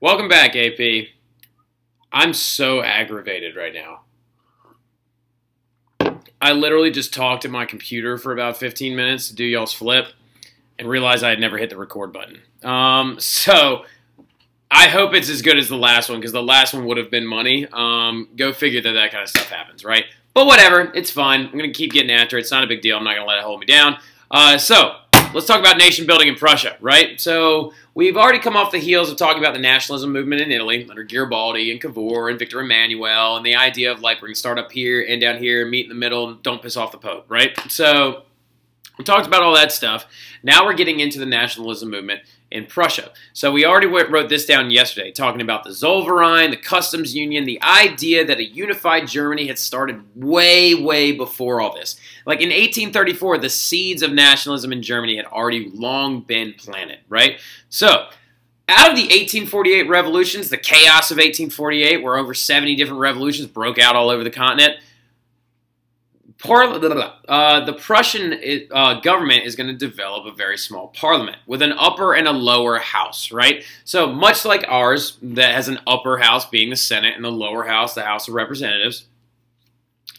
Welcome back, AP. I'm so aggravated right now. I literally just talked to my computer for about 15 minutes to do y'all's flip and realized I had never hit the record button. Um, so I hope it's as good as the last one because the last one would have been money. Um, go figure that that kind of stuff happens, right? But whatever, it's fine. I'm going to keep getting after it. It's not a big deal. I'm not going to let it hold me down. Uh, so let's talk about nation building in Prussia, right? So we've already come off the heels of talking about the nationalism movement in Italy under Garibaldi and Cavour and Victor Emmanuel and the idea of like we're going to start up here and down here, meet in the middle, and don't piss off the Pope, right? So we talked about all that stuff. Now we're getting into the nationalism movement in Prussia. So we already wrote this down yesterday, talking about the Zollverein, the customs union, the idea that a unified Germany had started way, way before all this. Like in 1834, the seeds of nationalism in Germany had already long been planted, right? So out of the 1848 revolutions, the chaos of 1848, where over 70 different revolutions broke out all over the continent, uh, the Prussian uh, government is going to develop a very small parliament with an upper and a lower house, right? So much like ours, that has an upper house being the Senate and the lower house, the House of Representatives,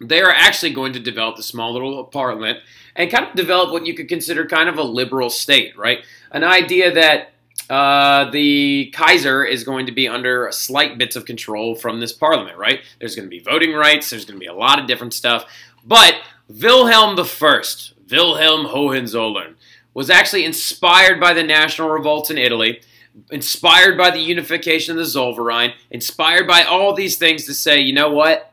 they are actually going to develop a small little parliament and kind of develop what you could consider kind of a liberal state, right? An idea that uh, the Kaiser is going to be under slight bits of control from this parliament, right? There's going to be voting rights. There's going to be a lot of different stuff. But Wilhelm I, Wilhelm Hohenzollern, was actually inspired by the national revolts in Italy, inspired by the unification of the Zollverein, inspired by all these things to say, you know what?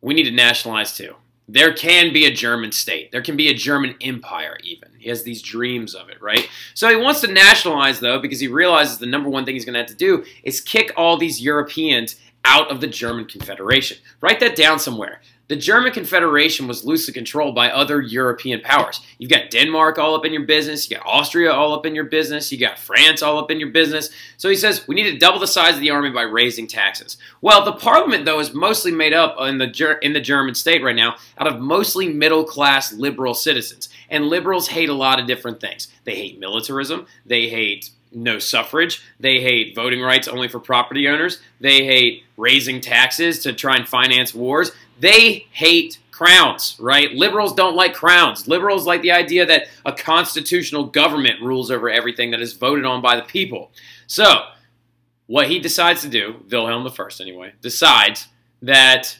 We need to nationalize too. There can be a German state. There can be a German empire, even. He has these dreams of it, right? So he wants to nationalize, though, because he realizes the number one thing he's going to have to do is kick all these Europeans out of the German Confederation. Write that down somewhere. The German Confederation was loosely controlled by other European powers. You've got Denmark all up in your business, you got Austria all up in your business, you got France all up in your business. So he says we need to double the size of the army by raising taxes. Well, the parliament though is mostly made up in the in the German state right now out of mostly middle-class liberal citizens. And liberals hate a lot of different things. They hate militarism, they hate no suffrage. They hate voting rights only for property owners. They hate raising taxes to try and finance wars. They hate crowns, right? Liberals don't like crowns. Liberals like the idea that a constitutional government rules over everything that is voted on by the people. So, what he decides to do, Wilhelm I anyway, decides that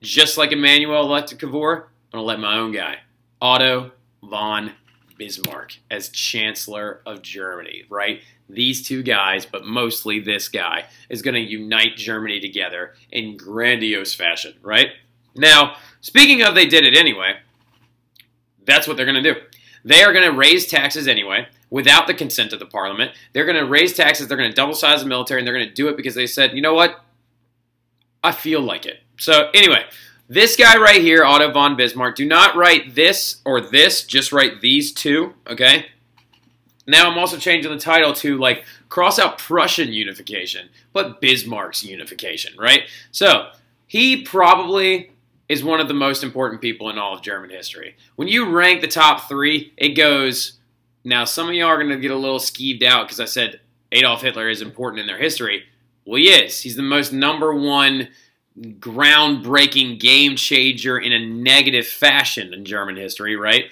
just like Emmanuel elected Cavour, I'm going to let my own guy, Otto von Bismarck, as Chancellor of Germany, right? These two guys, but mostly this guy, is going to unite Germany together in grandiose fashion, right? Now, speaking of they did it anyway, that's what they're going to do. They are going to raise taxes anyway without the consent of the parliament. They're going to raise taxes, they're going to double size the military, and they're going to do it because they said, you know what? I feel like it. So, anyway, this guy right here, Otto von Bismarck, do not write this or this, just write these two, okay? Now I'm also changing the title to like cross out Prussian unification, but Bismarck's unification, right? So he probably is one of the most important people in all of German history. When you rank the top three, it goes. Now, some of y'all are going to get a little skeeved out because I said Adolf Hitler is important in their history. Well, he is. He's the most number one groundbreaking game changer in a negative fashion in German history, right?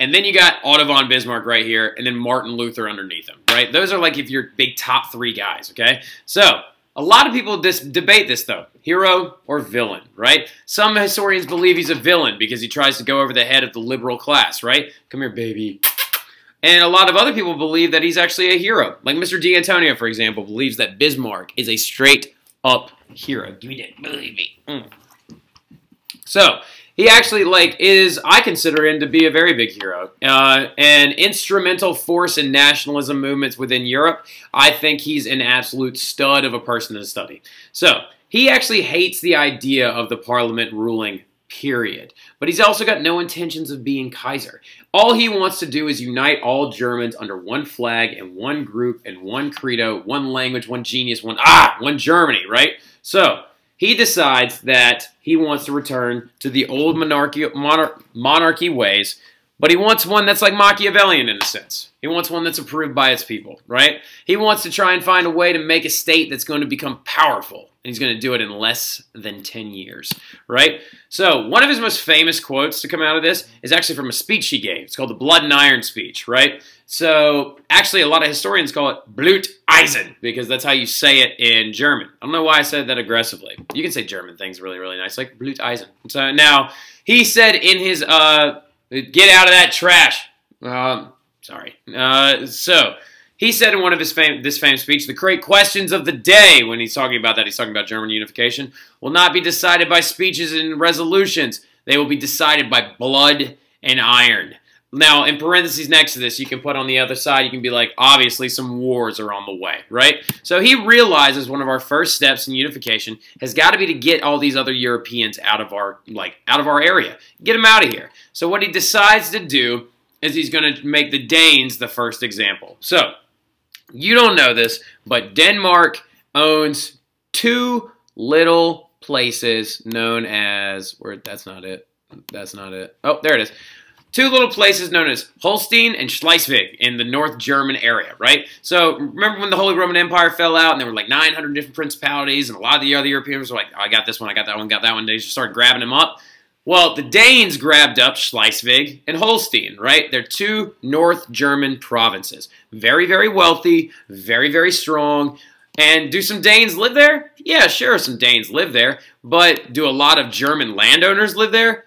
And then you got Otto von Bismarck right here, and then Martin Luther underneath him, right? Those are like if you're big top three guys, okay? So a lot of people dis- debate this, though hero or villain, right? Some historians believe he's a villain because he tries to go over the head of the liberal class, right? Come here, baby. And a lot of other people believe that he's actually a hero. Like Mr. D'Antonio, for example, believes that Bismarck is a straight up hero. Give me that, believe me. Mm. So, he actually like is I consider him to be a very big hero, uh, an instrumental force in nationalism movements within Europe. I think he's an absolute stud of a person to study. So he actually hates the idea of the parliament ruling. Period. But he's also got no intentions of being Kaiser. All he wants to do is unite all Germans under one flag and one group and one credo, one language, one genius, one ah, one Germany, right? So he decides that he wants to return to the old monarchy, monarchy ways But he wants one that's like Machiavellian in a sense. He wants one that's approved by its people, right? He wants to try and find a way to make a state that's going to become powerful. And he's going to do it in less than 10 years, right? So, one of his most famous quotes to come out of this is actually from a speech he gave. It's called the Blood and Iron speech, right? So, actually, a lot of historians call it Blut Because that's how you say it in German. I don't know why I said that aggressively. You can say German things really, really nice, like Blut Eisen. So, now, he said in his, uh, get out of that trash. Um, sorry. Uh, so, he said in one of his fam this famous speech, the great questions of the day, when he's talking about that, he's talking about German unification, will not be decided by speeches and resolutions. They will be decided by blood and iron. Now, in parentheses next to this, you can put on the other side, you can be like, obviously some wars are on the way, right? So he realizes one of our first steps in unification has got to be to get all these other Europeans out of our, like, out of our area. Get them out of here. So what he decides to do is he's going to make the Danes the first example. So, you don't know this, but Denmark owns two little places known as where that's not it. That's not it. Oh, there it is. Two little places known as Holstein and Schleswig in the North German area, right? So remember when the Holy Roman Empire fell out and there were like 900 different principalities and a lot of the other Europeans were like, oh, I got this one, I got that one, got that one. They just started grabbing them up. Well, the Danes grabbed up Schleswig and Holstein, right? They're two North German provinces. Very, very wealthy, very, very strong. And do some Danes live there? Yeah, sure, some Danes live there. But do a lot of German landowners live there?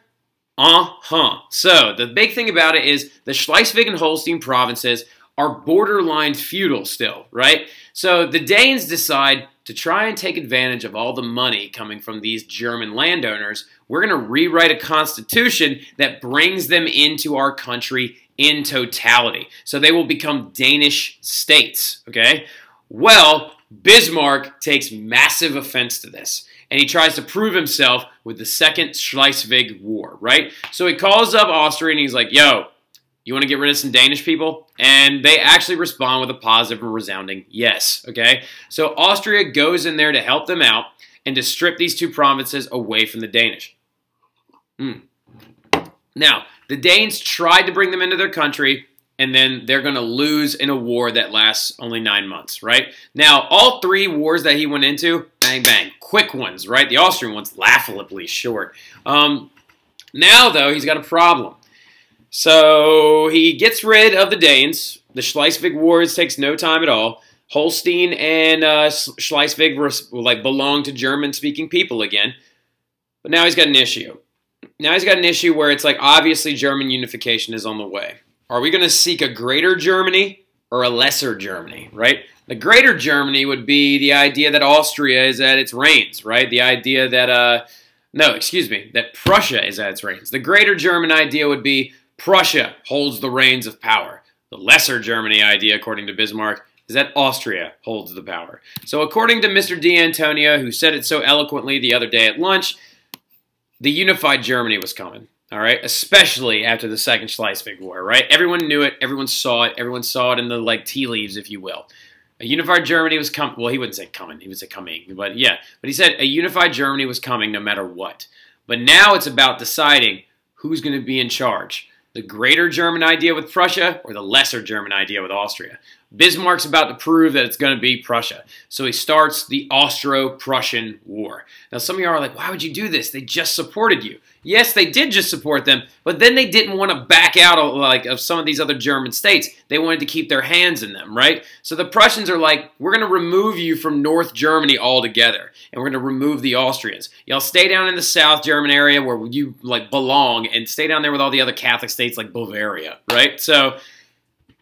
Uh-huh. So, the big thing about it is the Schleswig and Holstein provinces are borderline feudal still, right? So the Danes decide to try and take advantage of all the money coming from these German landowners. We're going to rewrite a constitution that brings them into our country in totality. So they will become Danish states, okay? Well, Bismarck takes massive offense to this and he tries to prove himself with the Second Schleswig War, right? So he calls up Austria and he's like, yo, you want to get rid of some Danish people? And they actually respond with a positive and resounding yes, okay? So Austria goes in there to help them out and to strip these two provinces away from the Danish. Mm. Now, the Danes tried to bring them into their country, and then they're going to lose in a war that lasts only nine months, right? Now, all three wars that he went into, bang, bang, quick ones, right? The Austrian one's laughably short. Um, now, though, he's got a problem. So he gets rid of the Danes. The Schleswig Wars takes no time at all. Holstein and uh, Schleswig like belong to German-speaking people again. But now he's got an issue. Now he's got an issue where it's like obviously German unification is on the way. Are we going to seek a greater Germany or a lesser Germany, right? The greater Germany would be the idea that Austria is at its reins, right? The idea that, uh, no, excuse me, that Prussia is at its reins. The greater German idea would be Prussia holds the reins of power. The lesser Germany idea, according to Bismarck, is that Austria holds the power. So according to Mr. D'Antonio, who said it so eloquently the other day at lunch, the unified Germany was coming. All right, especially after the Second Schleswig War, right? Everyone knew it, everyone saw it, everyone saw it in the like tea leaves, if you will. A unified Germany was coming. Well, he wouldn't say coming; he would say coming. But yeah, but he said a unified Germany was coming, no matter what. But now it's about deciding who's going to be in charge the greater German idea with Prussia or the lesser German idea with Austria. Bismarck's about to prove that it's going to be Prussia. So he starts the Austro-Prussian War. Now some of you are like, why would you do this? They just supported you. Yes, they did just support them, but then they didn't want to back out of, like of some of these other German states. They wanted to keep their hands in them, right? So the Prussians are like, we're going to remove you from North Germany altogether, and we're going to remove the Austrians. Y'all stay down in the South German area where you like belong, and stay down there with all the other Catholic states like Bavaria, right? So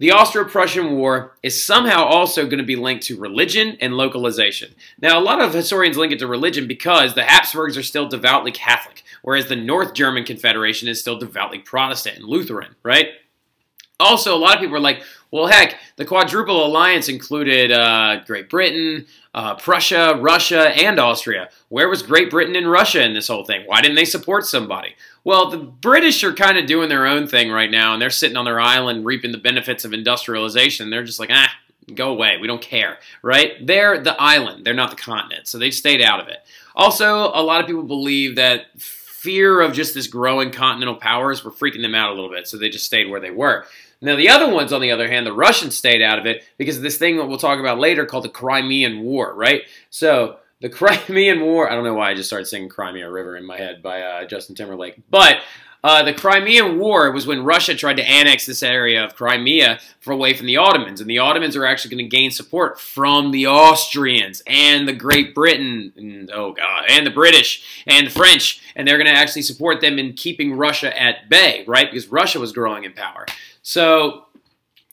the Austro-Prussian War is somehow also going to be linked to religion and localization. Now, a lot of historians link it to religion because the Habsburgs are still devoutly Catholic, whereas the North German Confederation is still devoutly Protestant and Lutheran, right? Also, a lot of people are like, well, heck, the Quadruple Alliance included uh, Great Britain, uh, Prussia, Russia, and Austria. Where was Great Britain and Russia in this whole thing? Why didn't they support somebody? Well, the British are kind of doing their own thing right now, and they're sitting on their island reaping the benefits of industrialization. They're just like, ah, go away. We don't care, right? They're the island. They're not the continent, so they stayed out of it. Also, a lot of people believe that fear of just this growing continental powers were freaking them out a little bit, so they just stayed where they were. Now, the other ones, on the other hand, the Russians stayed out of it because of this thing that we'll talk about later called the Crimean War, right? So, the Crimean War, I don't know why I just started singing Cry Me a River in my head by uh, Justin Timberlake, but uh, the Crimean War was when Russia tried to annex this area of Crimea for away from the Ottomans, and the Ottomans are actually going to gain support from the Austrians and the Great Britain, and, oh god, and the British and the French, and they're going to actually support them in keeping Russia at bay, right? Because Russia was growing in power. So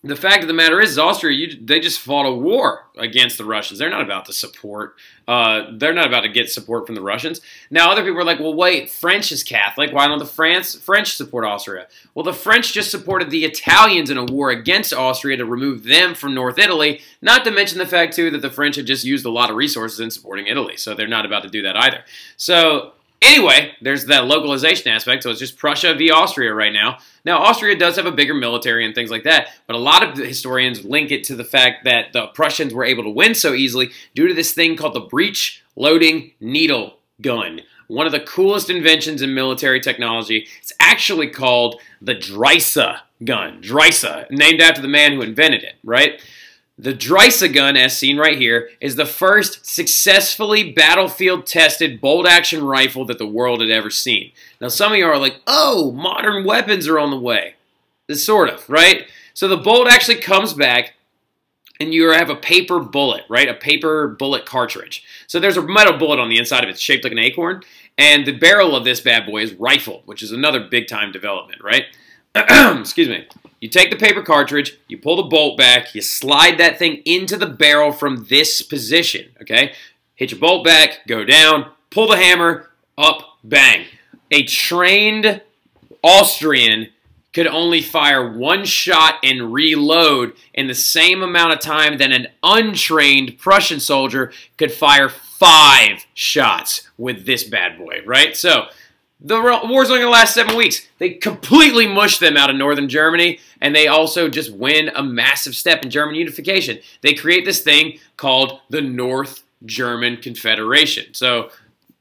the fact of the matter is, is Austria, you, they just fought a war against the Russians. They're not about to support. Uh, they're not about to get support from the Russians. Now, other people are like, well, wait, French is Catholic. Why don't the France French support Austria? Well, the French just supported the Italians in a war against Austria to remove them from North Italy. Not to mention the fact too that the French had just used a lot of resources in supporting Italy, so they're not about to do that either. So Anyway, there's that localization aspect, so it's just Prussia v. Austria right now. Now, Austria does have a bigger military and things like that, but a lot of historians link it to the fact that the Prussians were able to win so easily due to this thing called the breech loading needle gun. One of the coolest inventions in military technology. It's actually called the Dreyse gun. Dreyse, named after the man who invented it, right? The Dreyse gun, as seen right here, is the first successfully battlefield-tested bolt-action rifle that the world had ever seen. Now, some of you are like, oh, modern weapons are on the way. This sort of, right? So the bolt actually comes back, and you have a paper bullet, right? A paper bullet cartridge. So there's a metal bullet on the inside of it, shaped like an acorn, and the barrel of this bad boy is rifled, which is another big-time development, right? Excuse me. You take the paper cartridge, you pull the bolt back, you slide that thing into the barrel from this position, okay? Hit your bolt back, go down, pull the hammer, up, bang. A trained Austrian could only fire one shot and reload in the same amount of time that an untrained Prussian soldier could fire five shots with this bad boy, right? So, the war's only going to last seven weeks. They completely mush them out of northern Germany, and they also just win a massive step in German unification. They create this thing called the North German Confederation. So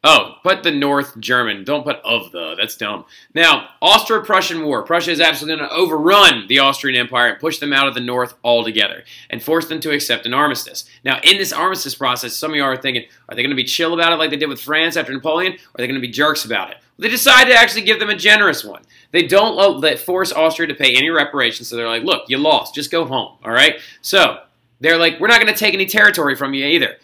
Oh, put the North German. Don't put of the. That's dumb. Now, Austro-Prussian War. Prussia is absolutely going to overrun the Austrian Empire and push them out of the North altogether and force them to accept an armistice. Now, in this armistice process, some of you are thinking, are they going to be chill about it like they did with France after Napoleon, or are they going to be jerks about it? They decide to actually give them a generous one. They don't force Austria to pay any reparations, so they're like, look, you lost. Just go home, all right? So, they're like, we're not going to take any territory from you either.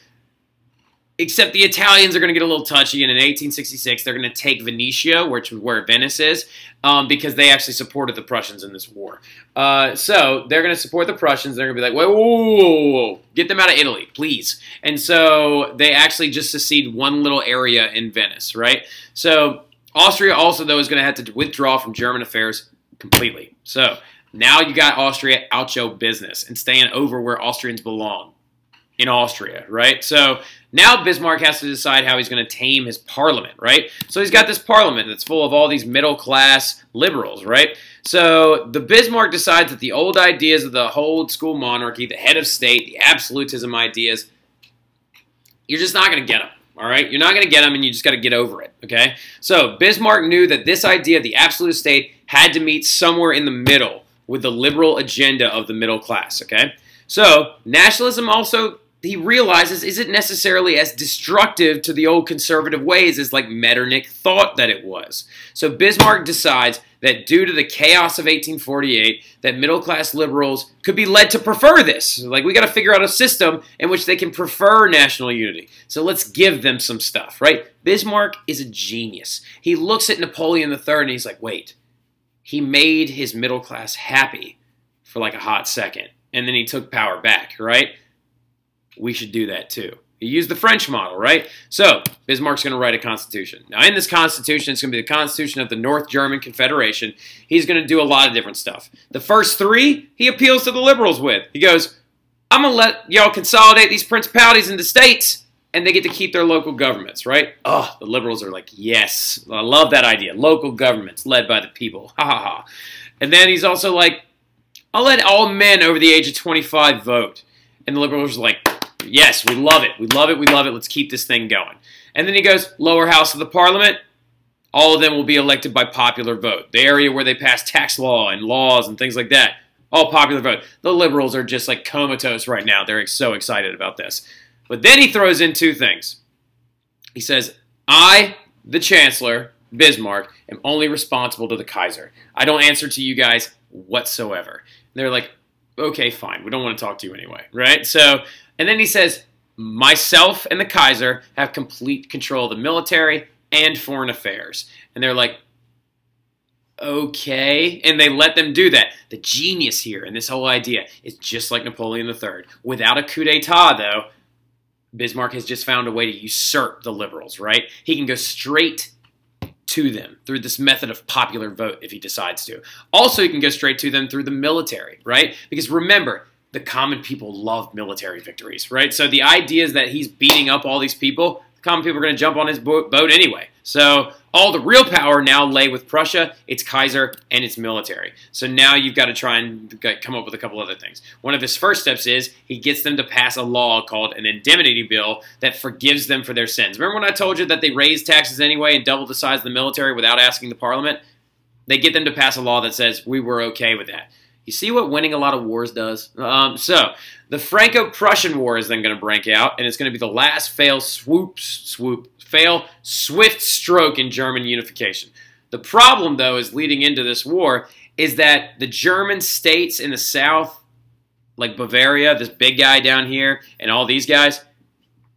Except the Italians are going to get a little touchy, and in 1866 they're going to take Venetia, which where Venice is, um, because they actually supported the Prussians in this war. Uh, so they're going to support the Prussians. They're going to be like, whoa, whoa, whoa, whoa, get them out of Italy, please. And so they actually just secede one little area in Venice, right? So Austria also, though, is going to have to withdraw from German affairs completely. So now you got Austria out your business and staying over where Austrians belong in Austria, right? So now Bismarck has to decide how he's going to tame his parliament, right? So he's got this parliament that's full of all these middle class liberals, right? So the Bismarck decides that the old ideas of the old school monarchy, the head of state, the absolutism ideas, you're just not going to get them. All right, you're not going to get them, and you just got to get over it. Okay, so Bismarck knew that this idea of the absolute state had to meet somewhere in the middle with the liberal agenda of the middle class. Okay, so nationalism also he realizes isn't necessarily as destructive to the old conservative ways as like Metternich thought that it was. So Bismarck decides that due to the chaos of 1848, that middle class liberals could be led to prefer this. Like we got to figure out a system in which they can prefer national unity. So let's give them some stuff, right? Bismarck is a genius. He looks at Napoleon III and he's like, wait, he made his middle class happy for like a hot second, and then he took power back, right? We should do that too. He used the French model, right? So, Bismarck's going to write a constitution. Now, in this constitution, it's going to be the constitution of the North German Confederation. He's going to do a lot of different stuff. The first three, he appeals to the liberals with. He goes, I'm going to let y'all consolidate these principalities into states, and they get to keep their local governments, right? Oh, the liberals are like, yes, I love that idea. Local governments led by the people. Ha ha ha. And then he's also like, I'll let all men over the age of 25 vote. And the liberals are like, Yes, we love it. We love it. We love it. Let's keep this thing going. And then he goes, lower house of the parliament. all of them will be elected by popular vote. The area where they pass tax law and laws and things like that, all popular vote. The liberals are just like comatose right now. They're so excited about this. But then he throws in two things. He says, I, the Chancellor, Bismarck, am only responsible to the Kaiser. I don't answer to you guys whatsoever. And they're like, okay, fine. We don't want to talk to you anyway, right? So, and then he says, myself and the Kaiser have complete control of the military and foreign affairs. And they're like, okay. And they let them do that. The genius here in this whole idea is just like Napoleon III. Without a coup d'etat, though, Bismarck has just found a way to usurp the liberals, right? He can go straight to them through this method of popular vote if he decides to. Also, he can go straight to them through the military, right? Because remember, the common people love military victories, right? So the idea is that he's beating up all these people The common people are going to jump on his boat anyway. So all the real power now lay with Prussia, its Kaiser, and its military. So now you've got to try and come up with a couple other things. One of his first steps is he gets them to pass a law called an indemnity bill that forgives them for their sins. Remember when I told you that they raised taxes anyway and doubled the size of the military without asking the parliament? They get them to pass a law that says we were okay with that. You see what winning a lot of wars does? Um, so, the Franco-Prussian War is then going to break out, and it's going to be the last fail swoop, swoop, fail swift stroke in German unification. The problem, though, is leading into this war is that the German states in the south, like Bavaria, this big guy down here, and all these guys,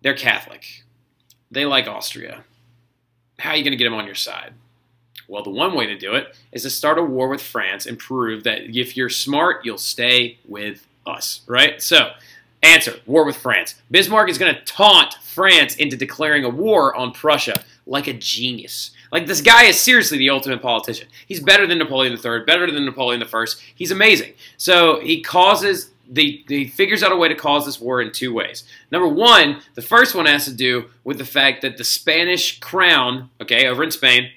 they're Catholic. They like Austria. How are you going to get them on your side? Well, the one way to do it is to start a war with France and prove that if you're smart, you'll stay with us, right? So, answer war with France. Bismarck is going to taunt France into declaring a war on Prussia like a genius. Like, this guy is seriously the ultimate politician. He's better than Napoleon III, better than Napoleon I. He's amazing. So, he causes the, he figures out a way to cause this war in two ways. Number one, the first one has to do with the fact that the Spanish crown, okay, over in Spain,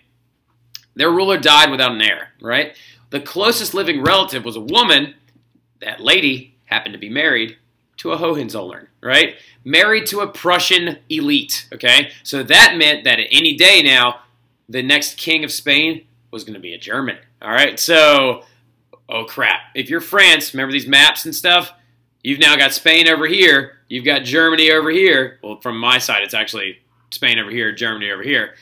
their ruler died without an heir, right? The closest living relative was a woman. That lady happened to be married to a Hohenzollern, right? Married to a Prussian elite, okay? So that meant that at any day now, the next king of Spain was going to be a German, all right? So, oh crap. If you're France, remember these maps and stuff? You've now got Spain over here. You've got Germany over here. Well, from my side, it's actually Spain over here, Germany over here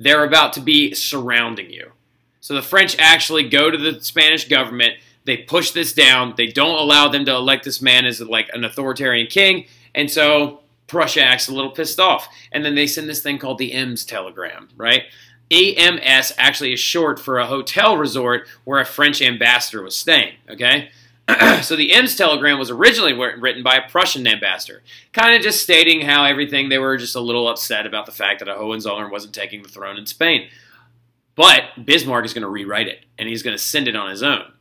they're about to be surrounding you. So the French actually go to the Spanish government. They push this down. They don't allow them to elect this man as like an authoritarian king. And so Prussia acts a little pissed off. And then they send this thing called the Ems telegram, right? Ems actually is short for a hotel resort where a French ambassador was staying, okay? so the Ems telegram was originally written by a Prussian ambassador, kind of just stating how everything they were just a little upset about the fact that a Hohenzollern wasn't taking the throne in Spain. But Bismarck is going to rewrite it, and he's going to send it on his own.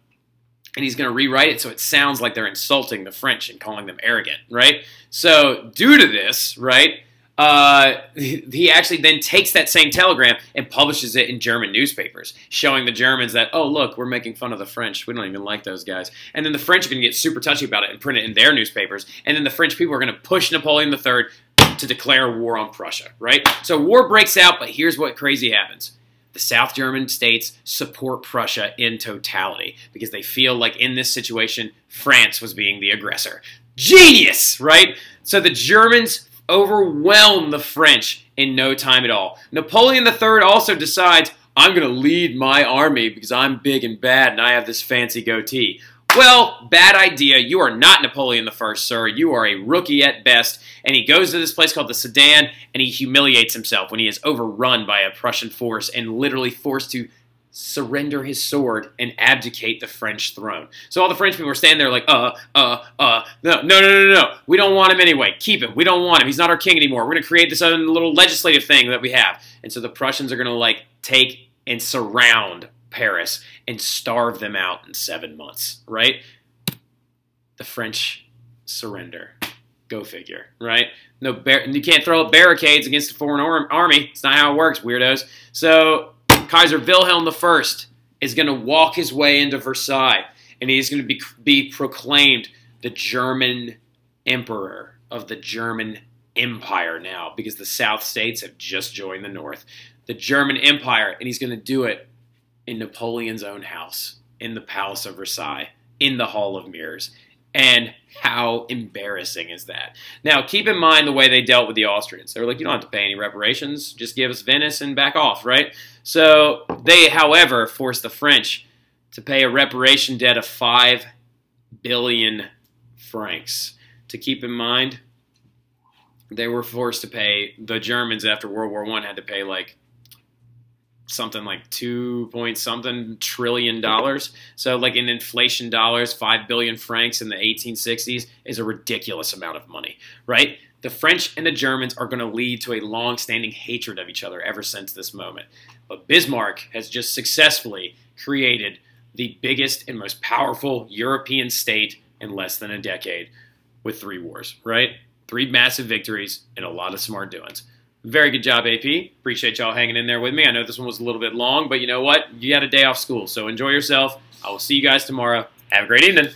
And he's going to rewrite it so it sounds like they're insulting the French and calling them arrogant, right? So, due to this, right, uh, he actually then takes that same telegram and publishes it in German newspapers, showing the Germans that, oh, look, we're making fun of the French. We don't even like those guys. And then the French are going to get super touchy about it and print it in their newspapers. And then the French people are going to push Napoleon III to declare war on Prussia, right? So war breaks out, but here's what crazy happens. The South German states support Prussia in totality because they feel like in this situation, France was being the aggressor. Genius, right? So the Germans overwhelm the French in no time at all. Napoleon III also decides, I'm going to lead my army because I'm big and bad and I have this fancy goatee. Well, bad idea. You are not Napoleon I, sir. You are a rookie at best. And he goes to this place called the Sedan and he humiliates himself when he is overrun by a Prussian force and literally forced to surrender his sword and abdicate the French throne. So all the French people were standing there like, uh, uh, uh, no, no, no, no, no. We don't want him anyway. Keep him. We don't want him. He's not our king anymore. We're going to create this own little legislative thing that we have. And so the Prussians are going to like take and surround Paris and starve them out in seven months, right? The French surrender. Go figure, right? No, you can't throw up barricades against a foreign army. It's not how it works, weirdos. So Kaiser Wilhelm I is going to walk his way into Versailles, and he's going to be, be proclaimed the German emperor of the German Empire now, because the South states have just joined the North. the German Empire, and he's going to do it in Napoleon's own house, in the Palace of Versailles, in the Hall of Mirrors. And how embarrassing is that? Now, keep in mind the way they dealt with the Austrians. They were like, you don't have to pay any reparations, just give us Venice and back off, right? So they, however, forced the French to pay a reparation debt of 5 billion francs. To keep in mind, they were forced to pay, the Germans after World War I had to pay like something like two point something trillion dollars. So like in inflation dollars, five billion francs in the 1860s is a ridiculous amount of money, right? The French and the Germans are going to lead to a long-standing hatred of each other ever since this moment. But Bismarck has just successfully created the biggest and most powerful European state in less than a decade with three wars, right? Three massive victories and a lot of smart doings. Very good job, AP. Appreciate y'all hanging in there with me. I know this one was a little bit long, but you know what? You had a day off school, so enjoy yourself. I will see you guys tomorrow. Have a great evening.